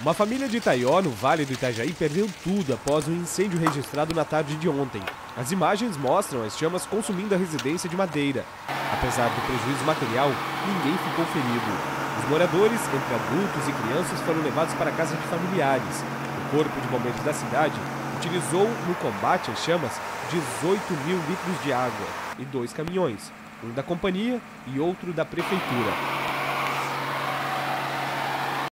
Uma família de Itaió, no Vale do Itajaí, perdeu tudo após um incêndio registrado na tarde de ontem. As imagens mostram as chamas consumindo a residência de madeira. Apesar do prejuízo material, ninguém ficou ferido. Os moradores, entre adultos e crianças, foram levados para a casa de familiares. O Corpo de Bombeiros da cidade utilizou no combate às chamas 18 mil litros de água e dois caminhões, um da companhia e outro da prefeitura.